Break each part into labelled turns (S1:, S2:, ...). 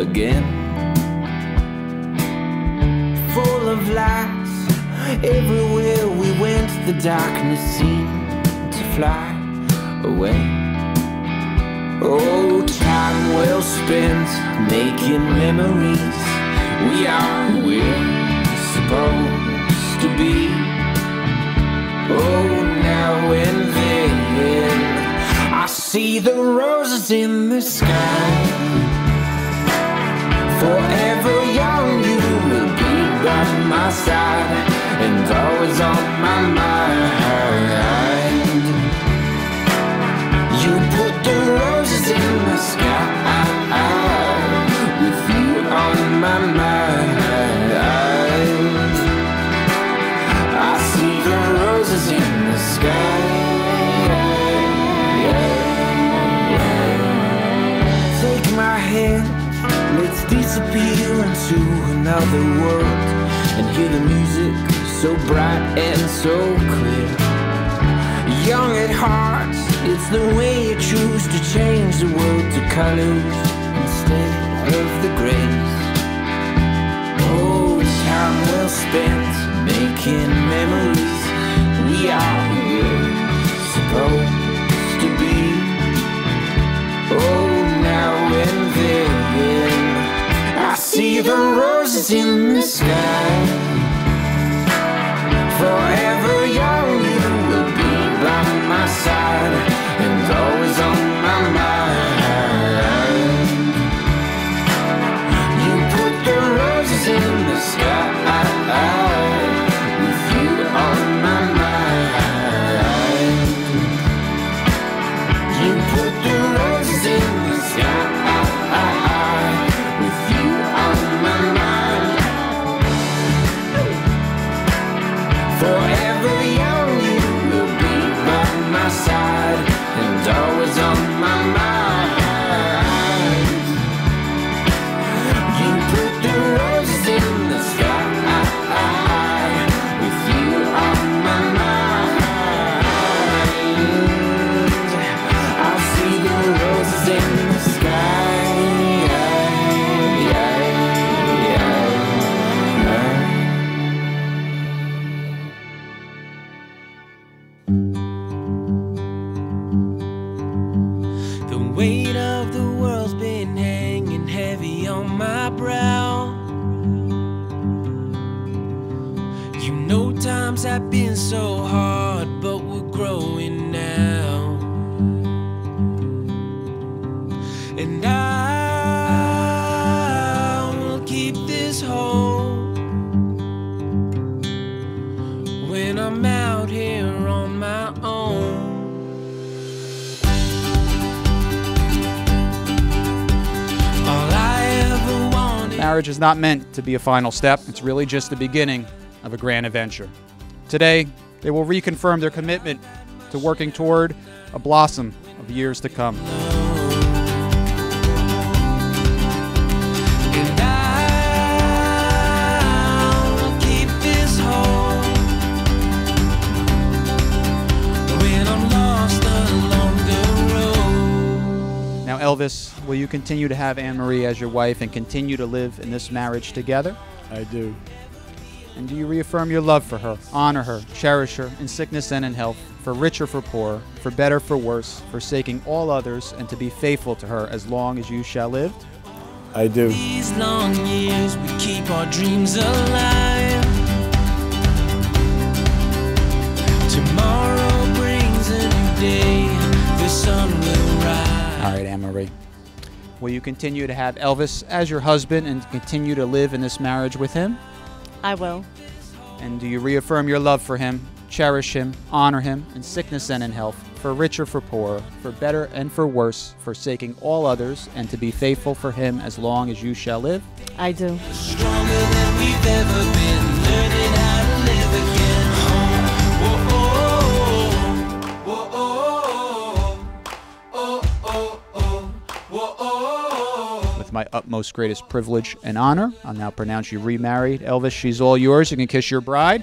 S1: again. Full of lights, everywhere we went, the darkness seemed to fly away. Oh, time well spent making memories. We are who we're supposed to be. Oh, now and then I see the roses in the sky. Forever young, you will be by my side and always on my mind. World and hear the music so bright and so clear. Young at heart, it's the way you choose to change the world to colors instead of the grays. Oh, time well spent making memories. Times have been so hard, but we're growing now. And I will keep this hope when I'm out here on my own.
S2: Marriage is not meant to be a final step, it's really just the beginning of a grand adventure. Today, they will reconfirm their commitment to working toward a blossom of years to come.
S1: And I will keep this hope when I'm lost along the road.
S2: Now, Elvis, will you continue to have Ann Marie as your wife and continue to live in this marriage together?
S3: I do.
S2: And do you reaffirm your love for her, honor her, cherish her in sickness and in health, for richer for poor, for better for worse, forsaking all others, and to be faithful to her as long as you shall live?
S3: I do.
S1: These long years we keep our dreams alive. Tomorrow brings a new day. The sun will rise.
S2: All right, Ann Marie. Will you continue to have Elvis as your husband and continue to live in this marriage with him?
S4: I will.
S2: And do you reaffirm your love for him, cherish him, honor him in sickness and in health, for richer for poorer, for better and for worse, forsaking all others, and to be faithful for him as long as you shall live?
S4: I do.
S1: Stronger than we've ever been. Learning how to live again. Whoa, whoa,
S2: With my utmost greatest privilege and honor, I'll now pronounce you remarried. Elvis, she's all yours. You can kiss your bride.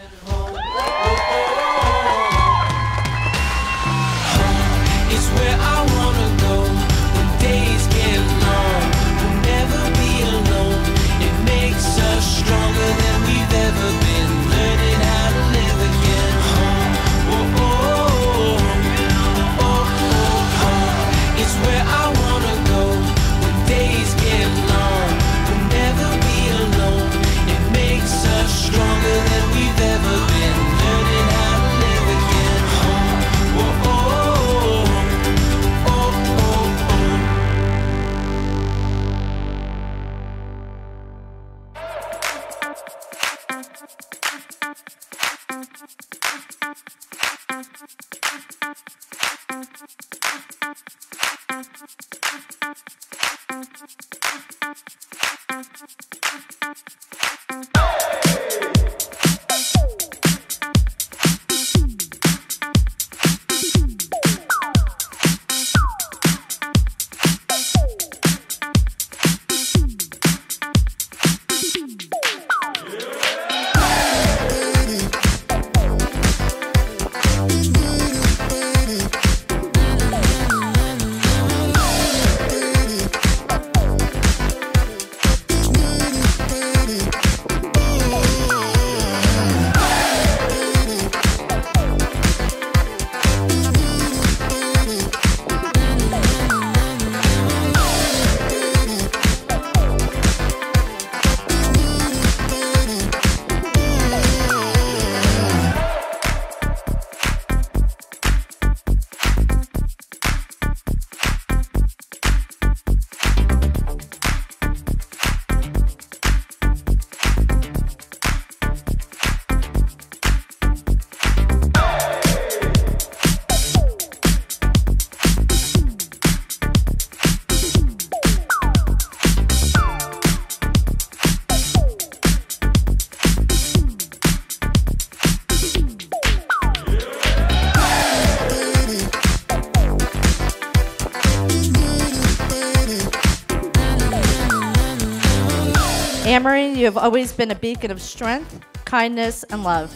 S3: Amory, you have always been a beacon of strength, kindness, and love.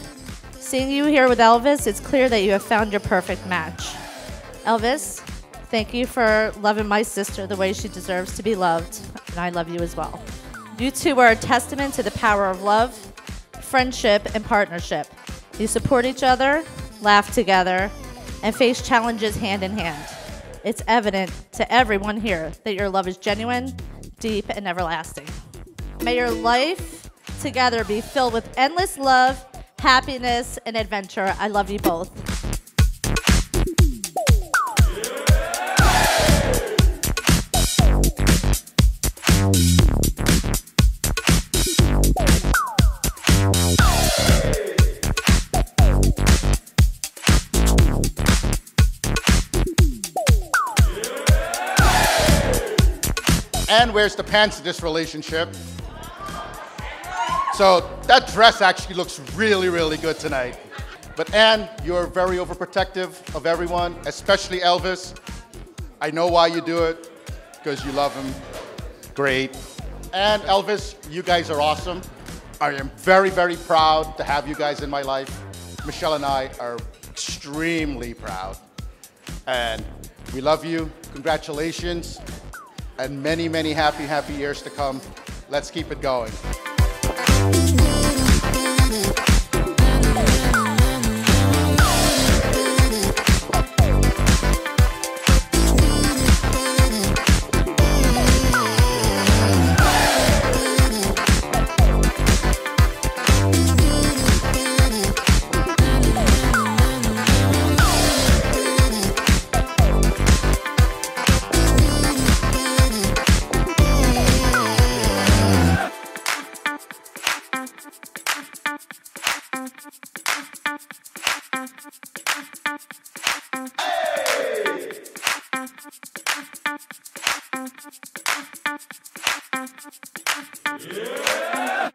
S3: Seeing you here with Elvis, it's clear that you have found your perfect match. Elvis, thank you for loving my sister the way she deserves to be loved, and I love you as well. You two are a testament to the power of love, friendship, and partnership. You support each other, laugh together, and face challenges hand in hand. It's evident to everyone here that your love is genuine, deep, and everlasting. May your life together be filled with endless love, happiness, and adventure. I love you both.
S4: And where's the pants of this relationship? So that dress actually looks really, really good tonight. But Ann, you're very overprotective of everyone, especially Elvis. I know why you do it, because you love him. Great. And Elvis, you guys are awesome. I am very, very proud to have you guys in my life. Michelle and I are extremely proud. And we love you. Congratulations. And many, many happy, happy years to come. Let's keep it going. Yeah. Yeah.